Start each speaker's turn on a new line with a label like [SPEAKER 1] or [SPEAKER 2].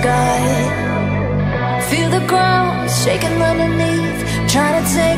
[SPEAKER 1] sky. Feel the ground shaking underneath Trying to take